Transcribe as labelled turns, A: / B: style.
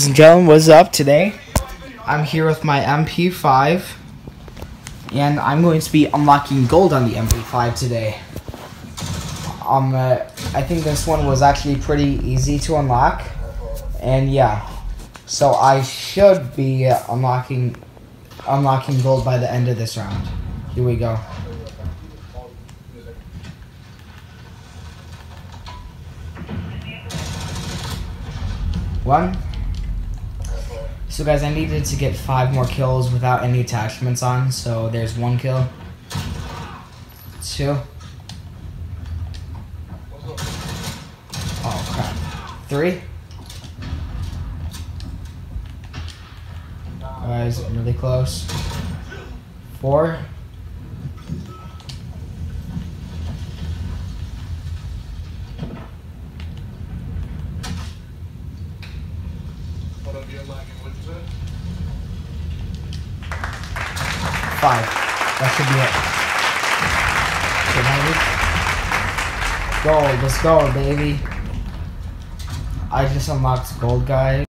A: Ladies and gentlemen, what's up today? I'm here with my MP5 and I'm going to be unlocking gold on the MP5 today. Um, uh, I think this one was actually pretty easy to unlock and yeah, so I should be unlocking unlocking gold by the end of this round. Here we go. One. So guys, I needed to get five more kills without any attachments on, so there's one kill. Two. Oh crap. Three. Guys, really close. Four. Five. That should be it. Gold, let's go, baby. I just unlocked gold, guys.